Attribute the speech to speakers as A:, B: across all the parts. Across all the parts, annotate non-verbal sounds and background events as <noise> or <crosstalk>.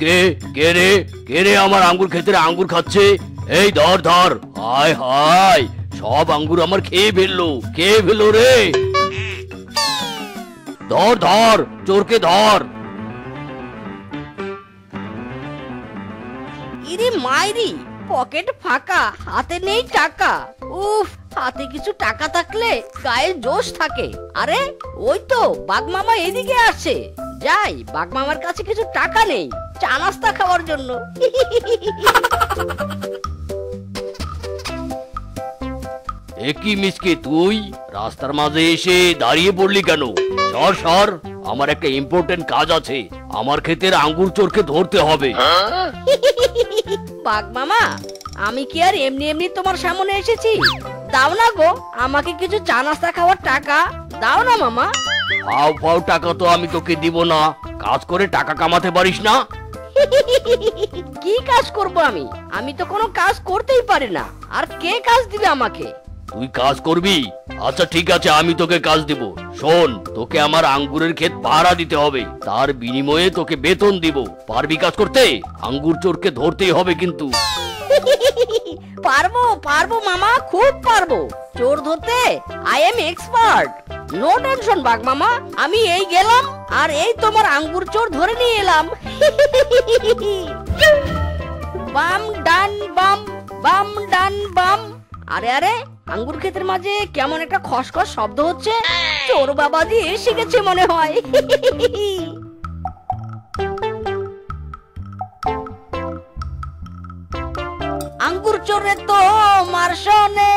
A: কে কে রে কে রে আমার আঙ্গুর ক্ষেতের আঙ্গুর খাচ্ছে? এই ধর ধর। হায় হায়। সব আঙ্গুর আমার খেয়ে ফেলল খেয়ে ফেলল রে। ধর ধর, চোরকে ধর।
B: ইরে মাইরি, পকেট ফাঁকা, হাতে নেই টাকা। উফ, হাতে কিছু টাকা থাকলে গায়ে জোশ থাকে। আরে, ওই তো, বাগমামা এদিকে আসে। যাই, বাগমামার কাছে কিছু টাকা নেই। চা নাস্তা খাওয়ার জন্য।
A: একই মিসকে তুই রাস্তার মাঝে এসে দাঁড়িয়ে পড়লি কেন? সর সর আমার একটা ইম্পর্টেন্ট কাজ আছে। আমার ক্ষেতের আঙ্গুর চোরকে ধরতে হবে।
B: বাগমামা আমি কি আর এমনি এমনি তোমার সামনে এসেছি? দাও না গো আমাকে কিছু চা নাস্তা খাওয়ার টাকা। দাও না মামা।
A: ফাও ফাও টাকা তো আমি তোকে দিব না। কাজ করে টাকা কামাতে পারিস না? <laughs>
B: কি কাজ করব আমি? আমি তো কোনো কাজ করতেই পারি না। আর কে কাজ দিবে আমাকে?
A: তুই কাজ করবি? আচ্ছা ঠিক আছে আমি তোকে কাজ দিব। শোন তোকে আমার আঙ্গুরের ক্ষেত পাহারা দিতে হবে। তার বিনিময়ে তোকে বেতন দিব। পারবি কাজ করতে? আঙ্গুর চোরকে ধরতেই হবে কিন্তু। <laughs>
B: পারব পারব মামা খুব পারব। চোর ধরতে I am expert no tension বাঘ মামা। আমি এই গেলাম, আর এই তোমার আঙ্গুর চোর ধরে নিয়ে এলাম। বাম, ডান, বাম বাম, ডান, বাম। আরে আরে, আঙ্গুর ক্ষেতের মাঝে কেমন একটা খসখস শব্দ হচ্ছে। চোর বাবাজি এসে গেছে মনে হয়। আঙ্গুর চোরে তো মারশনে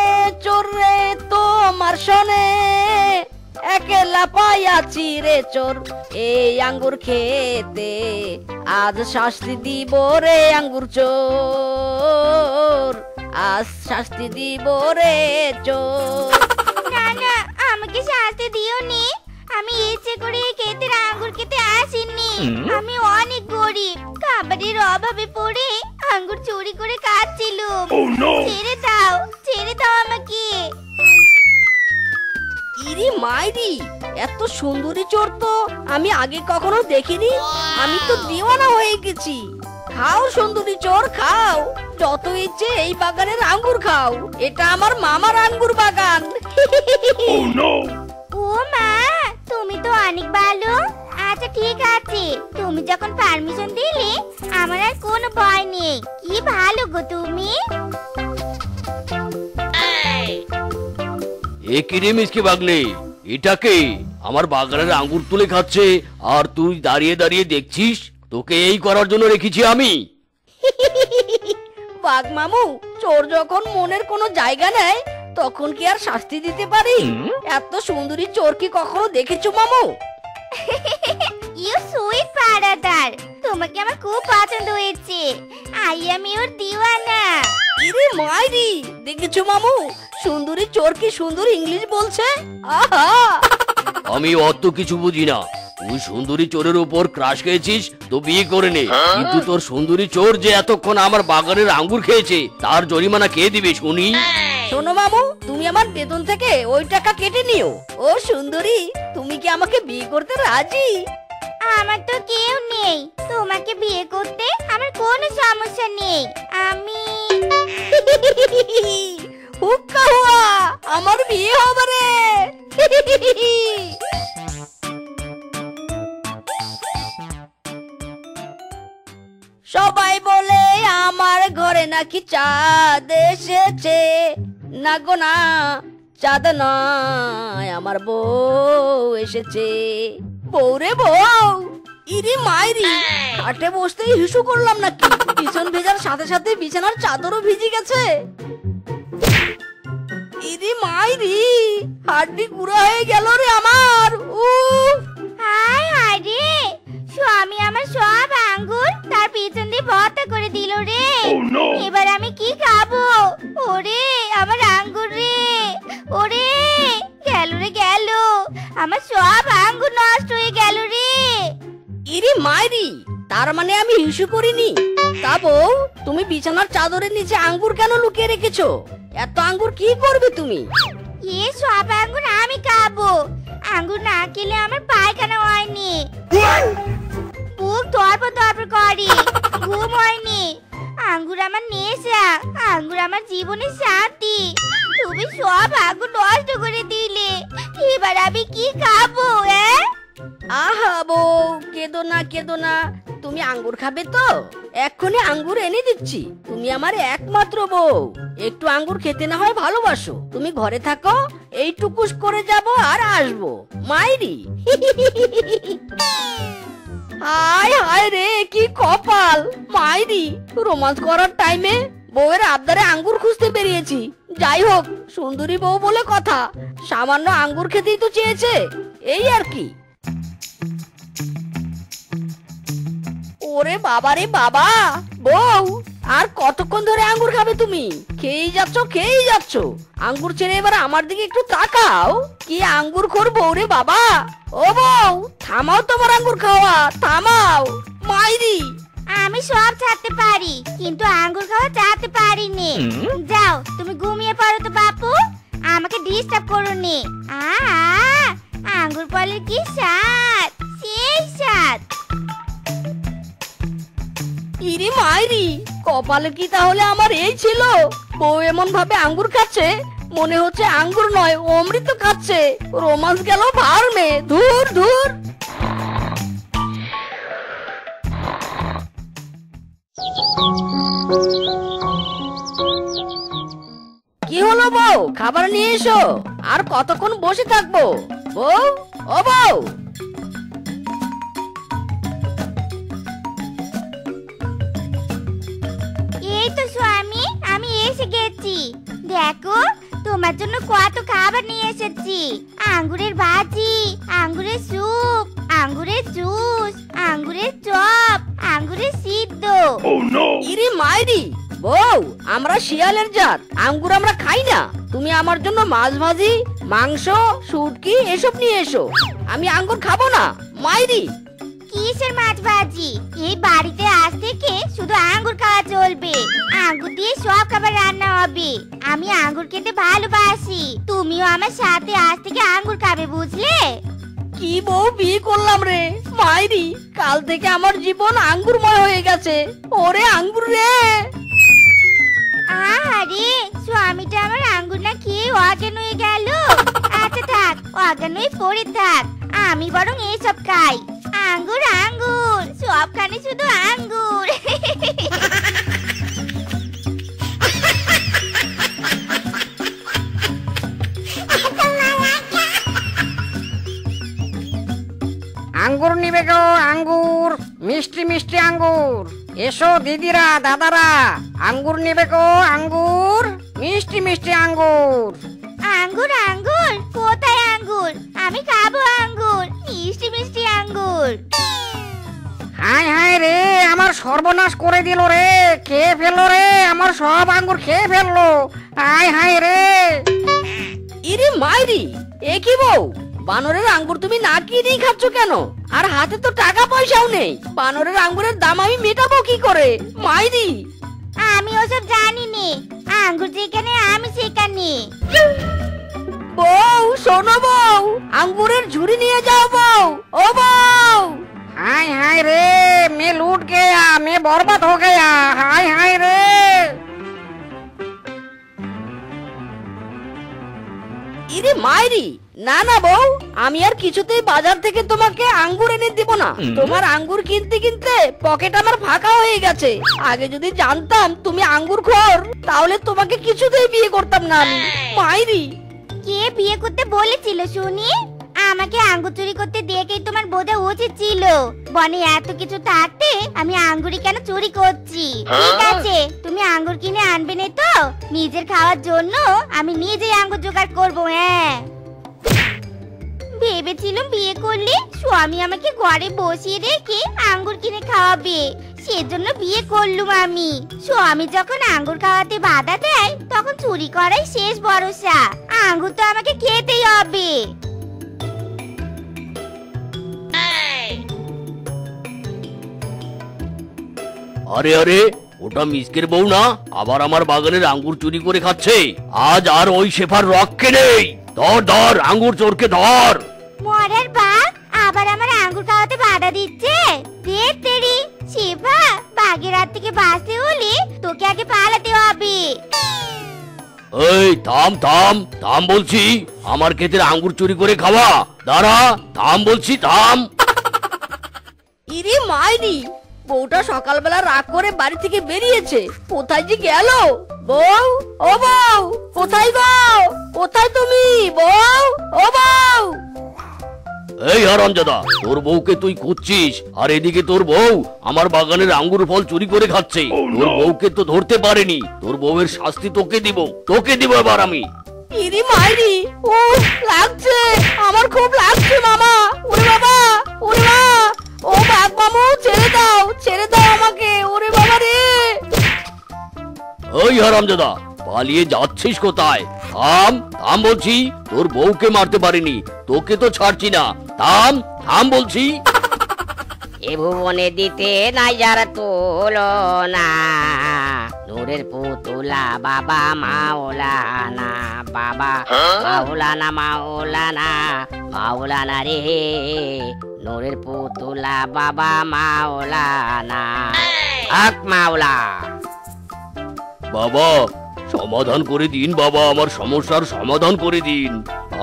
B: চোরে তো মারশনে একেলা পাইয়াছি রে চোর। এই আঙ্গুর খেতে আজ শাস্তি দিব রে আঙ্গুর চোর। আজ শাস্তি দিব রে চোর।
C: না না আমাকে শাস্তি দিও নি আমি ইচ্ছে করে ক্ষেতের আঙ্গুর খেতে আসিনি। আমি অনেক গরিব। খাবারের অভাবে পড়ে আঙ্গুর চুরি করে খাচ্ছিলুম। ছেড়ে
B: মাইরি এত সুন্দরী চোর তো আমি আগে কখনো দেখিনি। আমি তো দিওয়ানা হয়ে গেছি। খাও সুন্দরী চোর খাও। যত ইচ্ছে এই বাগানের আঙ্গুর খাও। এটা আমার মামার আঙ্গুর বাগান।
C: ও মা তুমি তো অনেক ভালো। আচ্ছা ঠিক আছে। তুমি যখন পারমিশন দিলে আমার আর কোনো ভয় নেই। কি ভালো গো তুমি।
A: এ কিরে মিসকে বাগনে এটাকে আমার বাগানের আঙ্গুর তুলে খাচ্ছে আর তুই দাঁড়িয়ে দাঁড়িয়ে দেখছিস? তোকে এই করার জন্য রেখেছি আমি। <laughs>
B: বাঘ মামু চোর যখন মনের কোনো জায়গা নেয় তখন কি আর শাস্তি দিতে পারি? এত সুন্দরী চোর কি কখনো দেখেছ মামু?
C: ইউ সুইট পাড়াদার তোমাকে আমার খুব পছন্দ হয়েছে। আই এম ইউর দিওয়ানা।
B: ইরে মাইরি দেখেছ মামু? সুন্দরী চোর কি সুন্দর ইংলিশ বলছে? আহা!
A: আমি অত কিছু বুঝি না। তুই সুন্দরী চোরের উপর ক্রাশ খেয়েছিস তো বিয়ে করে নে। কিন্তু তোর সুন্দরী চোর যে এতক্ষণ আমার বাগানের আঙ্গুর খেয়েছে তার জরিমানা কে দিবে শুনি?
B: শোনো মামু তুমি আমার বেতন থেকে ওই টাকা কেটে নিও। ও সুন্দরী তুমি কি আমাকে বিয়ে করতে রাজি?
C: আমার তো কেউ নেই। তোমাকে বিয়ে করতে আমার কোনো সমস্যা নেই। আমি
B: হুক্কা হুয়া, আমার বিয়ে হবে রে। সবাই বলে, আমার ঘরে নাকি চাঁদ এসেছে। না গো না, চাঁদ নয়, আমার বউ এসেছে। বউ রে বউ। ইরি মাইরি খাটে বসতেই হিসু করলাম না পিছন ভেজার সাথে সাথে বিছানার চাদরও ভিজে গেছে। ইরি মাইরি হাড্ডি গুঁড়া হয়ে গেল রে আমার। উফ।
C: হাই হাই রে স্বামী আমার সব আঙ্গুর তার পিছন দিয়ে ভর্তা করে দিল রে। এবার আমি কি খাব? ওরে আমার আঙ্গুর রে। ওরে গেল রে গেল। আমার সব আঙ্গুর নষ্ট হয়ে গেল রে।
B: ইরি মাইরি তার মানে আমি হিসু করিনি। তা বউ তুমি বিছানার চাদরের নিচে আঙ্গুর কেন লুকিয়ে রেখেছো? এত আঙ্গুর কি করবে তুমি?
C: এ সব আঙ্গুর আমি খাব। আঙ্গুর না খেলে আমার পায়খানা হয়নি। বুক ধরপর ধরপর ঘুম হয়নি। আঙ্গুর আমার নেশা আঙ্গুর আমার জীবনের শান্তি। তুমি সব আঙ্গুর নষ্ট করে দিলে। এবার আমি কি খাব
B: আহা বউ, কেঁদো না কেঁদো না। তুমি আঙ্গুর খাবে তো? এক্ষুনি আঙ্গুর এনে দিচ্ছি। তুমি আমার একমাত্র বউ। একটু আঙ্গুর খেতে না হয় ভালোবাসো। তুমি ঘরে থাকো, এইটুকুস করে যাব আর আসব। মাইরি। হায় হায় রে, কি কপাল। মাইরি, রোমান্স করার টাইমে বউয়ের আবদারে আঙ্গুর খুঁজতে বেরিয়েছি। যাই হোক, সুন্দরী বউ বলে কথা। সামান্য আঙ্গুর খেতেই তো চেয়েছে। এই আর কি। ওরে বাবা রে বাবা! বউ, আর কতক্ষণ ধরে আঙ্গুর খাবে তুমি? খেয়েই যাচ্ছ খেয়েই যাচ্ছ। আঙ্গুর ছেড়ে এবার আমার দিকে একটু তাকাও। কি আঙ্গুর খোর বউ রে বাবা! ও বউ, থামাও তোমার আঙ্গুর খাওয়া, থামাও। মাইরি!
C: সব ছাড়তে পারি কিন্তু আঙ্গুর খাওয়া চাতে পারিনি। যাও তুমি ঘুমিয়ে পড়ো তো বাপু। আমাকে ডিস্টার্ব করো নি আ আঙ্গুর ফলের কি স্বাদ? সেই স্বাদ।
B: ইরি মাইরি কপালে কি তাহলে আমার এই ছিল? বউ এমন ভাবে আঙ্গুর খাচ্ছে মনে হচ্ছে আঙ্গুর নয় অমৃত খাচ্ছে। রোমান্স গেল ভার্মে ধুর ধুর। কি হলো বউ? খাবার নিয়ে এসো। আর কতক্ষণ বসে থাকব? বউ? ও বউ!
C: এই তো স্বামী, আমি এসে গেছি। দেখো তোমার জন্য কত খাবার নিয়ে এসেছি। আঙ্গুরের ভাজি আঙ্গুরের স্যুপ আঙ্গুরের জুস আঙ্গুরের চপ আঙ্গুরের সিদ্ধ।
B: ইরে মাইরি বউ আমরা শিয়ালের জাত আঙ্গুর আমরা খাই না। তুমি আমার জন্য মাছ ভাজি মাংস শুটকি এসব নিয়ে এসো। আমি আঙ্গুর খাব না। মাইরি
C: কিসের মাছ ভাজি এই বাড়িতে আজ থেকে শুধু আঙ্গুর খাওয়া চলবে। আঙ্গুর দিয়ে সব খাবার রান্না হবে। আমি আঙ্গুর খেতে ভালোবাসি। তুমিও আমার সাথে আজ থেকে আঙ্গুর খাবে বুঝলে?
B: কি বউ বিয়ে করলাম রে? মাইরি কাল থেকে আমার জীবন আঙ্গুরময় হয়ে গেছে। ওরে আঙ্গুর রে!
C: আরে স্বামীটা আমার আঙ্গুর না খেয়ে অজ্ঞান হয়ে গেল। আচ্ছা থাক অজ্ঞান হয়ে পড়ে থাক। আমি বরং এসব খাই। আঙ্গুর আঙ্গুর সবখানে শুধু আঙ্গুর।
D: আঙ্গুর নিবে গো আঙ্গুর। মিষ্টি মিষ্টি আঙ্গুর। এসো দিদিরা দাদারা আঙ্গুর নিবে গো আঙ্গুর। মিষ্টি মিষ্টি আঙ্গুর।
C: আঙ্গুর আঙ্গুর কোথায় আঙ্গুর আমি খাব আঙ্গুর মিষ্টি মিষ্টি আঙ্গুর।
D: হাই হাই রে আমার সর্বনাশ করে দিল রে খেয়ে ফেলল রে আমার সব আঙ্গুর খেয়ে ফেলল। হাই হাই রে।
B: ইরে মাইরি এ কি বউ? বানরের আঙ্গুর তুমি না কিনেই খাচ্ছ কেন? আর হাতে তো টাকা পয়সাও নেই। বানরের আঙ্গুরের দাম আমি মেটাবো কি করে? মাইরি।
C: আমি ওসব জানি নে আঙ্গুর যেখানে আমি সেখানে।
B: বউ শোনো বউ আঙ্গুরের ঝুড়ি নিয়ে যাও বউ ও বউ।
D: হাই হাই রে মে লুট গেয়া মে বরবাদ হো গেয়া হাই হাই রে।
B: ইরে মাইরি না না বউ আমি আর কিছুতেই বাজার থেকে তোমাকে আঙ্গুর এনে দিব না। তোমার আঙ্গুর কিনতে কিনতে পকেট আমার ফাঁকা হয়ে গেছে। আগে যদি জানতাম তুমি আঙ্গুর খোর তাহলে তোমাকে কিছুতেই বিয়ে করতাম না আমি। মাইরি
C: কে বিয়ে করতে বলেছিল শুনি। আমাকে আঙ্গুর চুরি করতে দেখেই তোমার বোঝা উচিত ছিল। বনে এত কিছু থাকতে আমি আঙ্গুরি কেন চুরি করছি? ঠিক আছে তুমি আঙ্গুর কিনে আনবে না তো। নিজের খাওয়ার জন্য আমি নিজেই আঙ্গুর জোগাড় করব হ্যাঁ। ভেবেছিলাম বিয়ে করলে স্বামী আমাকে ঘরে বসিয়ে রেখে আঙ্গুর কিনে খাওয়াবে। সেজন্য বিয়ে করলুম আমি। স্বামী যখন আঙ্গুর খাওয়াতে বাধা দেয়, তখন চুরি করাই শেষ ভরসা। আঙ্গুর তো আমাকে খেতেই হবে।
A: আরে আরে, ওটা মিসকের বউ না? আবার আমার বাগানের আঙ্গুর চুরি করে খাচ্ছে। আজ আর ওই শেফার রক্ষে নেই। ধর ধর, আঙ্গুর চোরকে ধর।
C: মরার বাঘ আবার আমার আঙ্গুর খাওয়াতে বাধা দিচ্ছে। দেখ তেরি শিবা বাঘের হাত থেকে বাঁচতে হলে তোকে আগে পালাতে হবে।
A: এই থাম থাম থাম বলছি আমার ক্ষেতের আঙ্গুর চুরি করে খাওয়া। দাঁড়া থাম বলছি থাম।
B: ইরে মাইরি বউটা সকালবেলা রাগ করে বাড়ি থেকে বেরিয়েছে। কোথায় যে গেল? বউ ও বউ কোথায় গো? কোথায় তুমি? বউ ও বউ।
A: এই হারামজাদা তোর বউকে তুই খুঁজছিস আর এদিকে তোর বউ আমার বাগানের আঙ্গুর ফল চুরি করে খাচ্ছে। তোর বউকে তো ধরতে পারেনি তোর বউয়ের শাস্তি তোকে দিব তোকে দিব এবার আমি।
B: ইরি মাইরি ও লাগছে আমার খুব লাগছে মামা ওরে বাবা ওরে মা ও বাঘ মামু ছেড়ে দাও ছেড়ে দাও আমাকে ওরে বাবা রে।
A: ওই হারামজাদা পালিয়ে যাচ্ছিস কোথায়? থাম থাম বলছি তোর বউকে মারতে পারিনি তোকে তো ছাড়ছি না। থাম থাম বলছি।
D: এ ভুবনে দিতে নাই যার তুলনা। নূরের পুতুলা বাবা মাওলানা বাবা মাওলানা মাওলানা মাওলানা রে। নূরের পুতুলা বাবা মাওলানা। হক মাওলা।
A: বাবা সমাধান করে দিন বাবা আমার সমস্যার সমাধান করে দিন।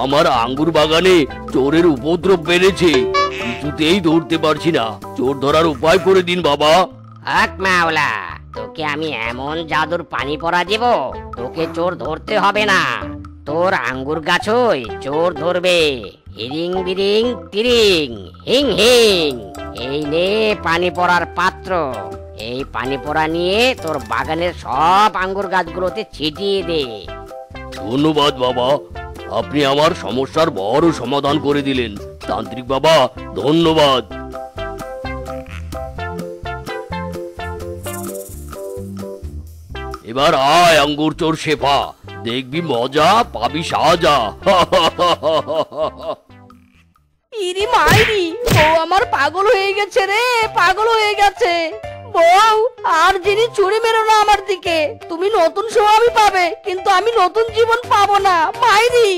A: আমার আঙ্গুর বাগানে চোরের উপদ্রব বেড়েছে। কিছুতেই ধরতে পারছি না। চোর ধরার উপায় করে দিন বাবা।
D: হক মাওলা তোকে আমি এমন জাদুর পানি পরা দেব তোকে চোর ধরতে হবে না। তোর আঙ্গুর গাছই চোর ধরবে। হিরিং বিরিং তিরিং হিং হিং। এই নে পানি পড়ার পাত্র। এই পানি পড়া নিয়ে তোর বাগানের সব আঙ্গুর গাছগুলোতে ছিটিয়ে দে।
A: ধন্যবাদ বাবা। আপনি আমার সমস্যার বড় সমাধান করে দিলেন। তান্ত্রিক বাবা, ধন্যবাদ। এবার আয় আঙ্গুর চোর শেফা। দেখবি মজা, পাবি সাজা।
B: ইরি মাইরি, বউ আমার পাগল হয়ে গেছে রে, পাগল হয়ে গেছে। বউ আর যিনি ছুরি মেরো না আমার দিকে তুমি নতুন স্বামী পাবে কিন্তু আমি নতুন জীবন পাবো না। মাইরি!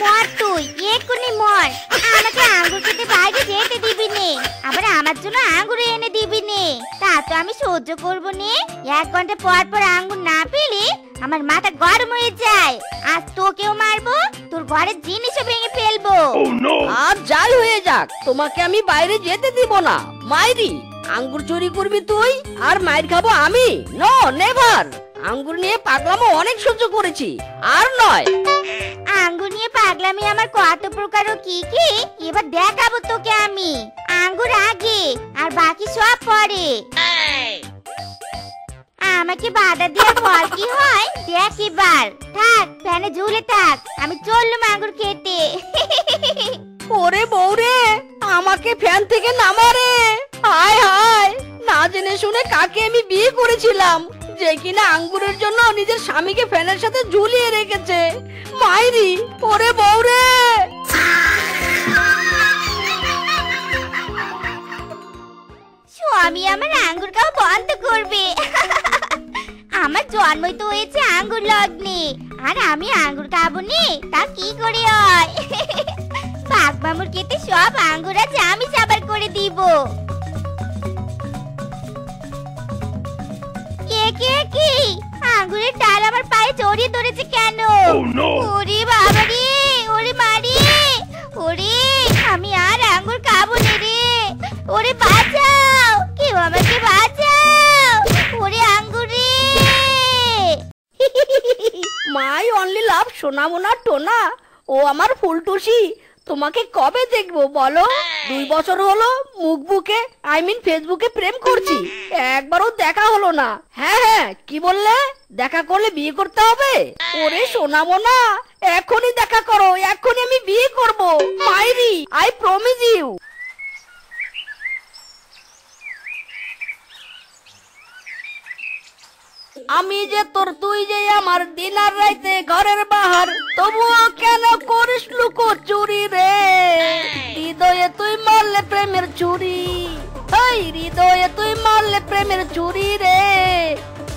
C: মর তুই এক্ষুনি মর। আমাকে আঙ্গুর খেতে বাইরে যেতে দিবি নে। আবার আমার জন্য আঙ্গুর এনে দিবি নে। তা তো আমি সহ্য করব নে। এক ঘণ্টা পর পর আঙ্গুর না পেলে আমার মাথা গরম হয়ে যায়। আজ তোকেও মারবো তোর ঘরের জিনিসও ভেঙে ফেলব।
B: আর যাই হয়ে যাক তোমাকে আমি বাইরে যেতে দিব না। মাইরি! আঙ্গুর চুরি করবি তুই? আর মাইর খাব আমি? নো নেভার আঙ্গুর নিয়ে পাগলামো অনেক সহ্য করেছি। আর নয়।
C: আঙ্গুর নিয়ে পাগলামি আমার কত প্রকার ও কি কি? এবার দেখাবো তোকে আমি। আঙ্গুর আগে আর বাকি সব পরে। আমাকে বাধা দেওয়ার পর কি হয়? দেখ এবার। থাক ফ্যানে ঝুলে থাক। আমি চললাম আঙ্গুর খেতে।
B: ওরে বউরে আমাকে ফ্যান থেকে নামারে। হায় হায়, না জেনে শুনে কাকে আমি বিয়ে করেছিলাম? যে কিনা আঙ্গুরের জন্য নিজের স্বামীকে ফ্যানের সাথে ঝুলিয়ে রেখেছে। মাইরি, ওরে বউরে!
C: স্বামী আমার আঙ্গুর খাওয়া বন্ধ করবে। আমার জন্মই তো হয়েছে আঙ্গুর লগ্নে। আর আমি আঙ্গুর খাব নি তা কি করে হয়? বাঘ মামুর কেটে সব আঙ্গুর আছে আমি সাবার করে দিব। কে কে? আঙ্গুরের ডাল আমার পায়ে জড়িয়ে ধরেছে কেন? ওরে বাবা রে ওরে মারি ওরে আমি আর আঙ্গুর খাব না রে। ওরে বাঁচাও কেউ আমাকে বাঁচাও। ওরে আঙ্গুর রে।
B: মাই অনলি লাভ সোনামো না টোনা। ও আমার ফুলটুসি। তোমাকে কবে দেখব, বলো? দুই বছর হলো মুখ বুকে আই মিন ফেসবুকে প্রেম করছি। একবারও দেখা হলো না। হ্যাঁ হ্যাঁ কি বললে? দেখা করলে বিয়ে করতে হবে? ওরে শোনাবো না এখনই দেখা করো, এখনই আমি বিয়ে করব। মাইরি আই প্রমিস ইউ আমি যে তোর তুই যে আমার দিনার রাইতে ঘরের বাহার, তবুও কেন করিস লুকো চুরি রে? হৃদয়ে তুই মারলে প্রেমের চুরি। এই হৃদয়ে তুই মারলে প্রেমের চুরি রে।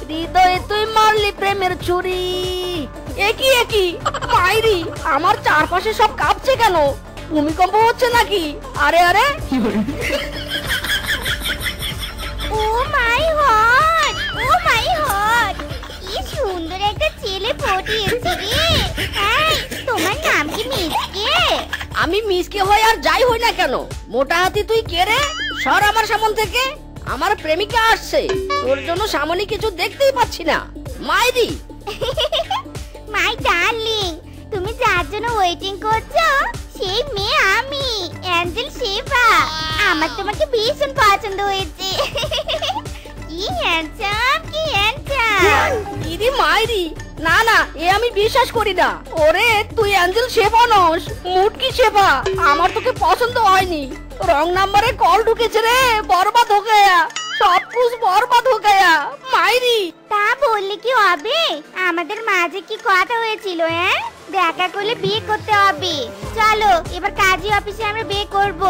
B: হৃদয়ে তুই মারলি প্রেমের চুরি। একই একই মাইরি আমার চারপাশে সব কাঁপছে কেন? ভূমিকম্প হচ্ছে নাকি? আরে আরে।
C: Oh my god.
B: আমি মিসকে হই আর যাই হই না কেন? মোটা হাতি তুই কে রে? সর আমার সামন থেকে। আমার প্রেমিকা আসছে। তোর জন্য সামনে কিছু দেখতেই পাচ্ছি না। মাইরি! <laughs>
C: মাই ডার্লিং তুমি যার জন্য ওয়েটিং করছ সেই মেয়ে আমি অ্যাঞ্জেল শেফা। আমার তোমাকে ভীষণ পছন্দ হয়েছে। <laughs> কি হ্যান্ডসাম কি হ্যান্ডসাম
B: ইদি মাইরি! না না এ আমি বিশ্বাস করি না। ওরে তুই অ্যাঞ্জেল শেফা নস মুটকি শেফা। আমার তোকে পছন্দ হয়নি। রং নাম্বারে কল ঢুকেছে রে বরবাদ হো গয়া। সব কুছ বরবাদ হো গয়া। মাইরি।
C: তা বললে কি হবে? আমাদের মাঝে কি কথা হয়েছিল হ্যাঁ? দেখা করলে বিয়ে করতে হবে। চলো এবার কাজী অফিসে আমরা বিয়ে করব।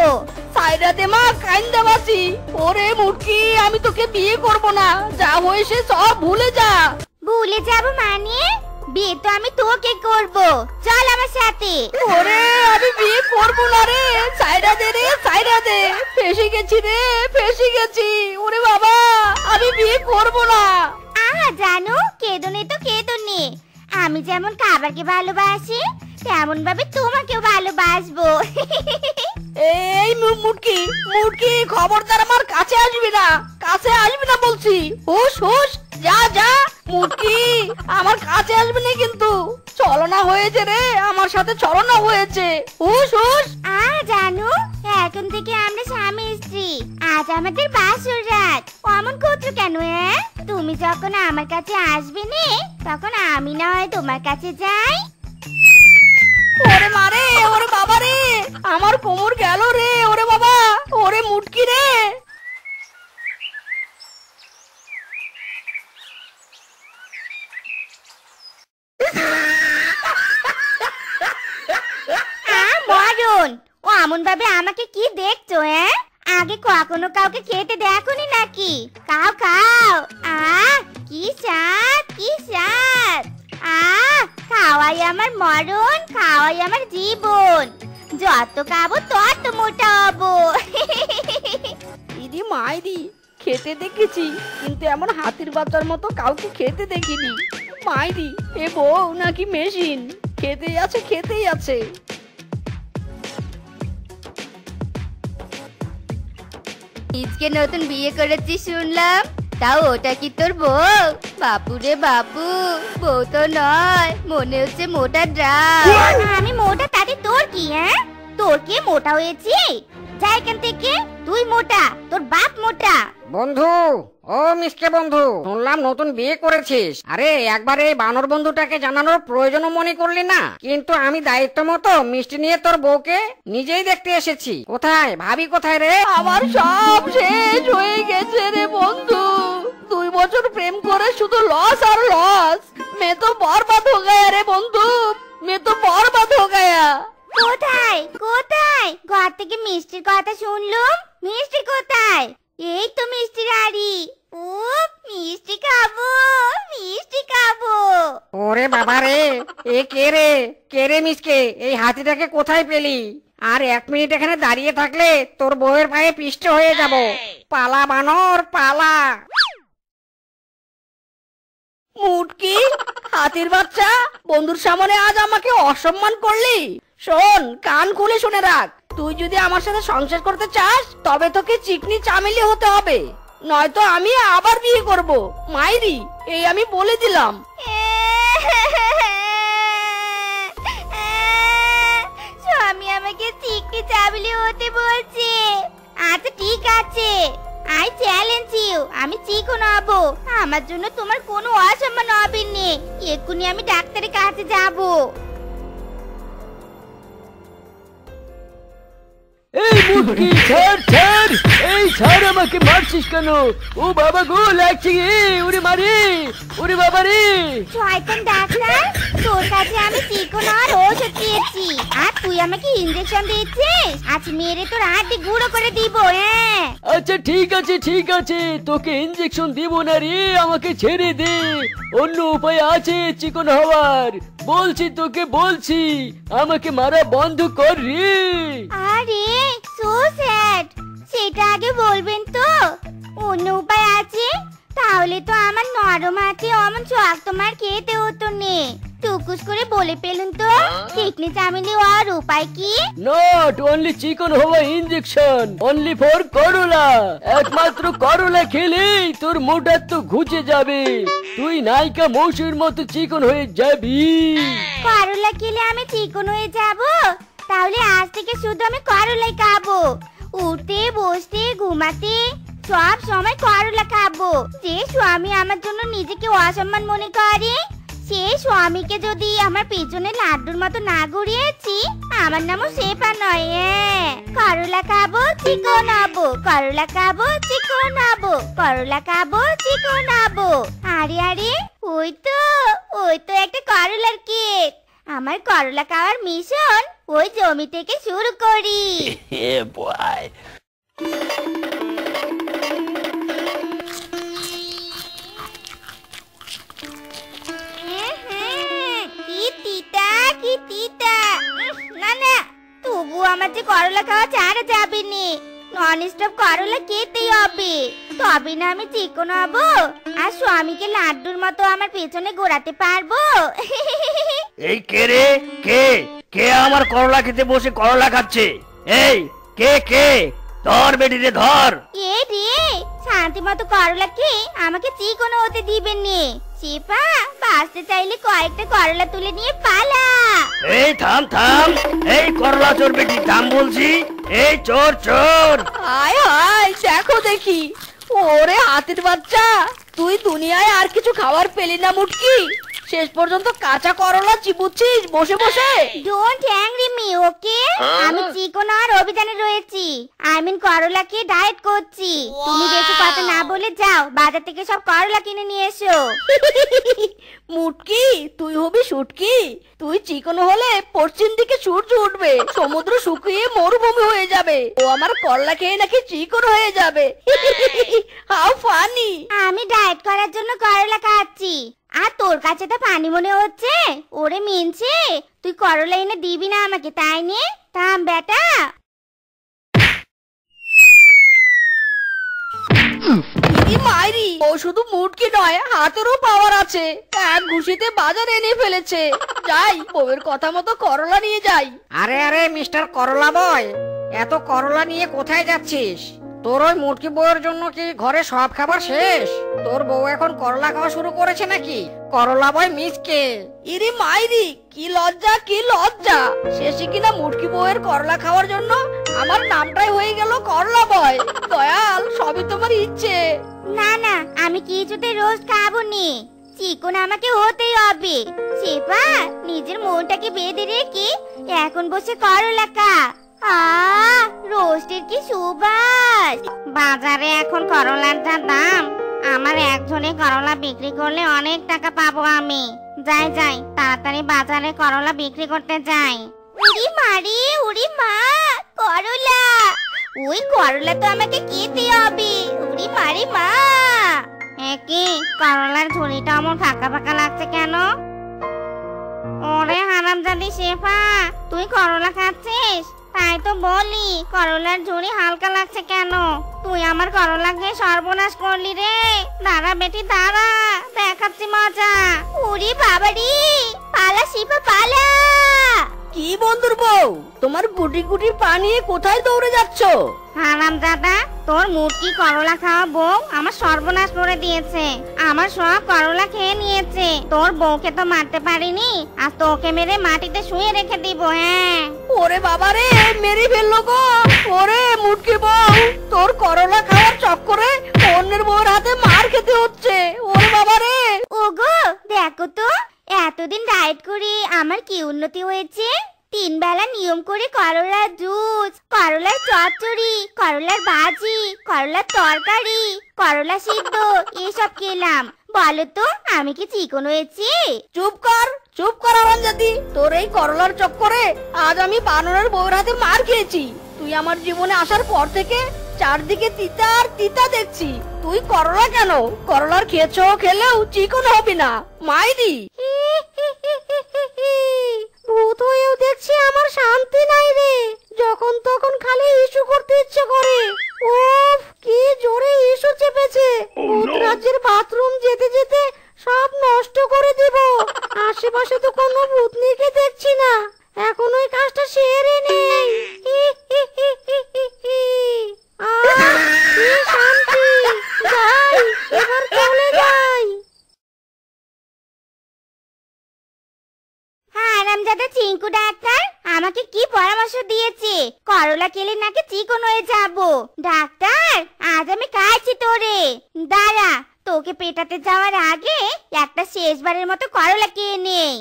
B: সাইরাতে মা কাইন্দা বাঁচি ওরে মুটকি আমি তোকে বিয়ে করব না। যা হয়েছে সব ভুলে যা।
C: ভুলে যাব মানে? বিয়ে তো আমি তোকে করব। চল আমার সাথে।
B: ওরে আমি বিয়ে করব না রে। সাইরা দে রে সাইরা দে। ফেসে গেছি রে ফেসে গেছি। ওরে বাবা আমি বিয়ে করব না।
C: আহা জানো কেদনে তো কেদনে। আমি যেমন খাবারকে ভালোবাসি তেমন ভাবে তোমাকেও ভালোবাসবো। <laughs>
B: এই মুটকি মুটকি খবরদার আমার কাছে আসবি না, কাছে আসবি না বলছি। হুস হুস যা যা মুটকি আমার কাছে আসবি না কিন্তু। চলনা হয়েছে রে, আমার সাথে চলনা হয়েছে। হুস হুস
C: আহ জানো, এখন থেকে আমরা স্বামী স্ত্রী। আজ আমাদের বাসর রাত। অমন করছ কেন তুমি যখন আমার কাছে আসবে নে, তখন আমি না হয় তোমার কাছে যাই।
B: ওরে মারে ওরে বাবা রে, আমার কোমর গেল রে, ওরে বাবা, ওরে মুটকি রে।
C: আহ ও এমন ভাবে আমাকে কি দেখছ হ্যাঁ? আগে কখনো কাউকে খেতে দেখোনি নাকি? খাও খাও। আহ, কি স্বাদ কি স্বাদ। আহ খাওয়াই আমার মরণ খাওয়াই আমার জীবন। যত খাব তত মোটা হব।
B: দিদি মাইদি খেতে দেখেছি কিন্তু এমন হাতির বাচ্চার মতো কাউকে খেতে দেখিনি। মাইদি এ বউ নাকি মেশিন খেতেই আছে খেতেই আছে।
C: আজকে নতুন বিয়ে করেছিস শুনলাম। তাও ওটা কি তোর বউ? বাপু রে বাপু, বউ তো নয়, মনে হচ্ছে মোটা ড্রাম আমি মোটা, তাতে তোর কি হ্যাঁ? তোর কি মোটা হয়েছি? যা এখান থেকে, তুই মোটা, তোর বাপ মোটা।
D: বন্ধু ও মিসকে বন্ধু শুনলাম নতুন বিয়ে করেছিস। আরে একবার এই বানর বন্ধুটাকে জানানোর প্রয়োজন মনে করলি না? কিন্তু আমি দায়িত্ব মতো মিষ্টি নিয়ে তোর বউকে নিজেই দেখতে এসেছি। কোথায় ভাবি কোথায় রে?
B: আমার সব শেষ হয়ে গেছে রে বন্ধু। দুই বছর প্রেম করে শুধু লস আর লস মে তো বরবাদ হো গয়া রে বন্ধু। মে তো বরবাদ হো গয়া
C: কোথায় কোথায়? ঘর থেকে মিষ্টির কথা শুনলুম? এই তো মিষ্টি হাড়ি ও মিষ্টি খাব মিষ্টি খাব।
D: ওরে বাবা রে, এ কে রে? কে রে মিসকে এই হাতিটাকে কোথায় পেলি? আর এক মিনিট এখানে দাঁড়িয়ে থাকলে তোর বউয়ের পায়ে পিষ্ট হয়ে যাব। পালা বানর, পালা।
B: মুটকি, হাতির বাচ্চা, বন্ধুর সামনে আজ আমাকে অসম্মান করলি? শোন, কান খুলে শুনে রাখ। তুই যদি আমার সাথে সংসার করতে চাস, তবে তোকে চিকনি চামেলি হতে হবে। নয়তো আমি আবার বিয়ে করব। মাইরি, এই আমি বলে দিলাম।
C: স্বামী আমাকে চিকনি চাবলি হতে বলছে। আচ্ছা ঠিক আছে। আই চ্যালেঞ্জ ইউ আমি চিকন হব। আমার জন্য তোমার কোনো অসম্মান হবে নে। এক্ষুনি আমি ডাক্তারের কাছে যাব।
A: মুটকি ছাড় ছাড় এই ছাড় আমাকে মারছিস কেন? ও বাবা গো লাগছে গে। ওরে মারি ওরে বাবা রে।
C: শয়তান ডাক্তার তোর কাছে আমি চিকন আর ঔষধ দিয়েছি। আর তুই আমাকে ইঞ্জেকশন দিচ্ছিস আজ মেরে তোর হাতে গুঁড়ো করে দিব হ্যাঁ।
A: আচ্ছা ঠিক আছে ঠিক আছে। তোকে ইঞ্জেকশন দিব না রে আমাকে ছেড়ে দে। অন্য উপায় আছে চিকন হওয়ার। বলছি তোকে বলছি আমাকে মারা বন্ধ কর রে।
C: আরে সো স্যাড সেটা আগে বলবেন তো। অন্য উপায় আছে? তাহলে তো আমার নরম হাতে অমন শক্ত মার খেতে হতো নে। টুকুস করে বলে পেলুন তো। চিকনি চামিলি আর উপায় কি?
E: নট অনলি চিকন হওয়া ইঞ্জেকশন অনলি ফর করলা একমাত্র করলা খেলেই তোর মোটা তো ঘুচে যাবে। তুই নায়িকা মৌসুর মতো চিকন হয়ে যাবি।
C: করলা খেলে আমি চিকন হয়ে যাব? তাহলে আজ থেকে শুধু আমি করলাই খাব। উঠতে, বসতে, ঘুমাতে, সব সময় করলা খাব। যে স্বামী আমার জন্য নিজেকে অসম্মান মনে করে, সে স্বামীকে যদি আমার পেছনে লাড্ডুর মতো না ঘুরিয়েছি, আমার নামও শেফা নয় হ্যাঁ। করলা খাব, চিকন হব। করলা খাব, চিকন হব। করলা খাব, চিকন হব। আরে আরে, ওই তো ওই তো একটা করলার কেক। আমার করলা খাওয়ার মিশন ওই জমি থেকে শুরু করি। <laughs>
A: Yeah, boy.
C: কি তিতা কি তিতা। না না তবু আমার যে করলা খাওয়া ছাড়া যাবে নি নন স্টপ করলা খেতেই হবে। তবে না আমি চিকন হব আর স্বামীকে লাড্ডুর মতো আমার পেছনে ঘোরাতে পারব। <laughs>
A: এই কে রে? কে? কে আমার করলা খেতে বসে করলা খাচ্ছে? এই কে কে? ধর বেটি রে ধর।
C: এ রে শান্তি মতো করলা খেয়ে আমাকে চিকন হতে দিবেন নি। চিপা বাঁচতে চাইলে কয়েকটা করলা তুলে নিয়ে পালা।
A: এই থাম থাম। এই করলা চোর বেটি থাম বলছি। এই চোর চোর।
B: হায় হায় দেখো দেখি। ওরে হাতির বাচ্চা তুই দুনিয়ায় আর কিছু খাবার পেলি না মুটকি। শেষ পর্যন্ত কাঁচা করলা চিবুচ্ছিস বসে বসে।
C: ডোন্ট অ্যাংরি মি ওকে আমি চিকন আর অভিযানে রয়েছি। আই মিন করলা খেয়ে ডায়েট করছি। তুমি বেশি কথা না বলে যাও বাজার থেকে সব করলা কিনে নিয়ে এসো। <laughs>
B: মুটকি তুই হবি শুটকি তুই চিকন হলে পশ্চিম দিকে সূর্য উঠবে সমুদ্র শুকিয়ে মরুভূমি হয়ে যাবে। ও আমার করলা খেয়ে নাকি চিকন হয়ে যাবে। হাউ ফানি <laughs>
C: আমি ডায়েট করার জন্য করলা খাচ্ছি। আর তোর কাছে তো পানি মনে হচ্ছে। ওরে মিনছে তুই করলা এনে দিবি না আমাকে তাই নে? থাম বেটা।
B: মাইরি ও শুধু মুটকি নয় হাতেরও পাওয়ার আছে। এক ঘুষিতে বাজার এনে ফেলেছে। যাই বউয়ের কথা মতো করলা নিয়ে যাই।
D: আরে আরে মিস্টার করলা বয় এত করলা নিয়ে কোথায় যাচ্ছিস? তোর ওই মুটকি বউয়ের জন্য কি ঘরে সব খাবার শেষ? তোর বউ এখন করলা খাওয়া শুরু করেছে নাকি? করলা বয় মিসকে।
B: ইরি মাইরি কি লজ্জা কি লজ্জা। শেষে কিনা মুটকি বউয়ের করলা খাওয়ার জন্য আমার নামটাই হয়ে গেল করলা বয়। দয়াল সবই তোমার ইচ্ছে।
C: না না আমি কিছুতে রোজ খাব নি চিকন আমাকে হতেই হবে। সেপা নিজের মনটাকে বেঁধে রেখে এখন বসে করলা কা আ রোস্টের কি সুবাস বাজারে এখন করলার যা দাম, আমার একজনে করলা বিক্রি করলে অনেক টাকা পাবো আমি। যাই যাই, তাড়াতাড়ি বাজারে করলা বিক্রি করতে যাই। উড়ি মারি উড়ি মা, করলা। ওই করলা তো আমাকে খেতে হবে। উড়ি মারি মা। একি করলার ঝুড়িটা আমার ফাঁকা ফাঁকা লাগছে কেন? ওরে হারামজাদি শেফা, তুই করলা খাচ্ছিস? তাই তো বলি, করলার ঝুড়ি হালকা লাগছে কেন? তুই আমার করলাকে সর্বনাশ করলি রে। দাঁড়া বেটি, দাঁড়া। দেখাচ্ছি মজা। উড়ি বাবারি, পালা শিপা, পালা।
B: কি বন্ধুর বউ? তোমার গুটি গুটি পা কোথায় দৌড়ে যাচ্ছ?
C: হারাম দাদা তোর মুরগি করলা খাওয়া বউ? আমার সর্বনাশ করে দিয়েছে। আমার সব করলা খেয়ে নিয়েছে। তোর বউকে তো মারতে পারিনি। আর তোকে মেরে মাটিতে শুয়ে রেখে দিব হ্যাঁ।
B: ওরে বাবা রে মেরে ফেলল গো। ওরে মুটকি বউ তোর করলা খাওয়ার চক্করে অন্যের বউর হাতে মার খেতে হচ্ছে। ওরে বাবা রে।
C: ওগো দেখো তো এতদিন ডায়েট করে আমার কি উন্নতি হয়েছে? তিন বেলা নিয়ম করে করলার জুস করলার চচ্চড়ি করলার ভাজি করলার তরকারি করলা সিদ্ধ এসব খেলাম। বলো তো আমি কি চিকন হয়েছি?
B: চুপ কর চুপ কর আমার জাতি তোর এই করলার চক্করে আজ আমি বানরের বউর হাতে মার খেয়েছি। তুই আমার জীবনে আসার পর থেকে চারদিকে তিতা আর তিতা দেখছি। তুই করলা কেন? করলার খেয়েছো খেলেও চিকন হবি না। মাইরি। ভূত হয়েও দেখছি আমার শান্তি নাই রে। যখন তখন খালি ইস্যু করতে ইচ্ছে করে। উফ কি জোরে ইস্যু চেপেছে। ভূত রাজ্যের বাথরুম যেতে যেতে সব নষ্ট করে দেব। আশেপাশে তো কোনো ভূতনিকে দেখছি না। এখন ওই কাজটা সেরে নেই। শান্তি। যাই।
C: আরামজাদা ডাক্তার, আমাকে কি পরামর্শ দিয়েছে? করলা খেলে নাকি চিকন হয়ে যাব। ডাক্তার, আজ আমি খাইছি তোরে। দাঁড়া, তোকে পেটাতে যাওয়ার আগে একটা শেষবারের মতো করলা নেই।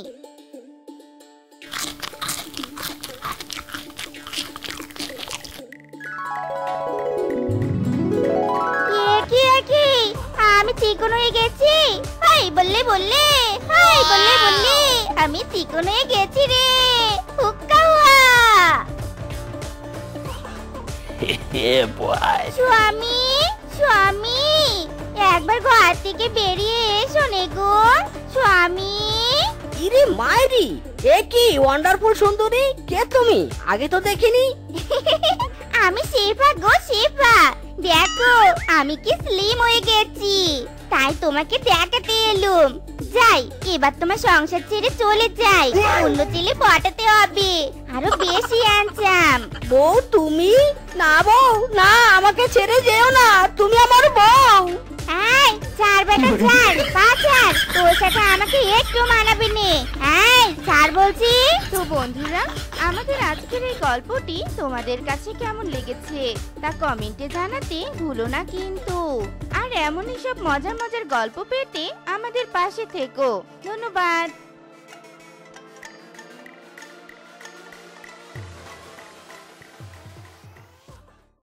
C: কি কি আমি চিকন হয়ে গেছি। হাই বললে বললে হাই বললে বললে আমি চিকন হয়ে গেছি রে। হুক্কা হুয়া। <laughs> স্বামী স্বামী একবার ঘর থেকে বেরিয়ে এসো নে গো স্বামী।
B: ইরে মায়েরি এ কি ওয়ান্ডারফুল সুন্দরী? কে তুমি? আগে তো দেখিনি। <laughs>
C: আমি শেফা গো শেফা। দেখো আমি কি স্লিম হয়ে গেছি। তাই তোমাকে দেখাতে এলুম। যাই, এবার তোমার সংসার ছেড়ে চলে যাই। অন্য ছেলে পটাতে হবে। আরও বেশি আনচাম
B: বউ, তুমি? না বউ, না, আমাকে ছেড়ে যেও না। তুমি আমার বউ।
C: এই চার বেটা চার পাচার তোর সাথে আমাকে একটু মানাবি নে। এই চার বলছি।
F: তো বন্ধুরা, আমাদের আজকের এই গল্পটি তোমাদের কাছে কেমন লেগেছে তা কমেন্টে জানাতে ভুলো না কিন্তু। আর এমনই সব মজার মজার গল্প পেতে আমাদের পাশে থেকো। ধন্যবাদ।